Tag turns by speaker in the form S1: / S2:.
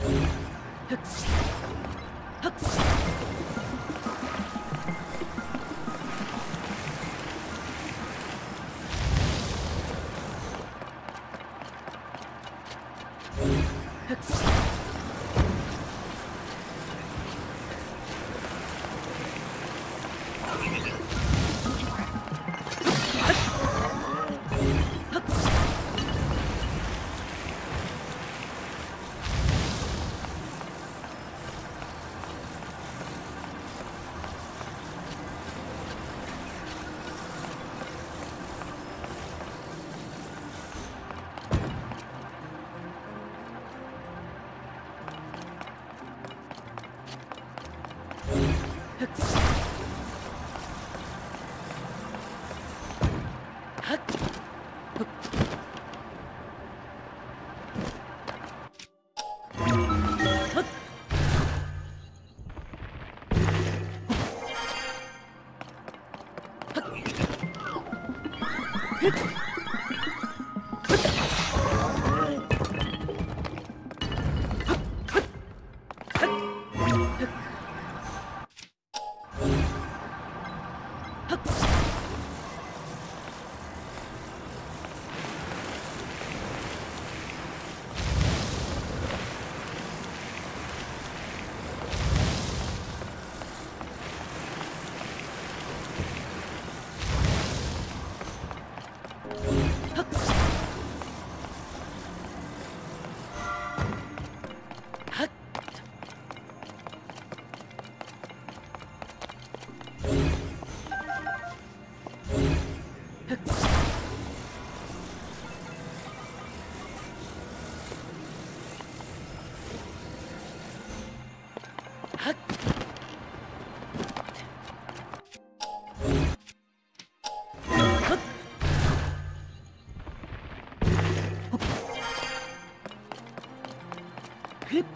S1: Hooks.
S2: Huh? Huh?
S1: Huh? はっ
S3: Hup!